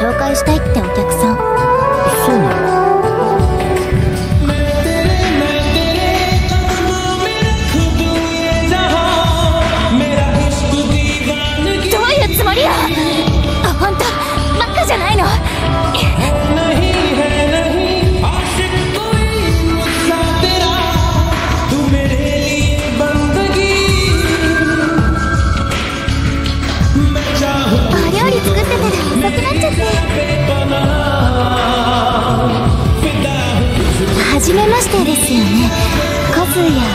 紹介したいってお客さん。そうなの？どういうつもりよ初めましてですよね。和也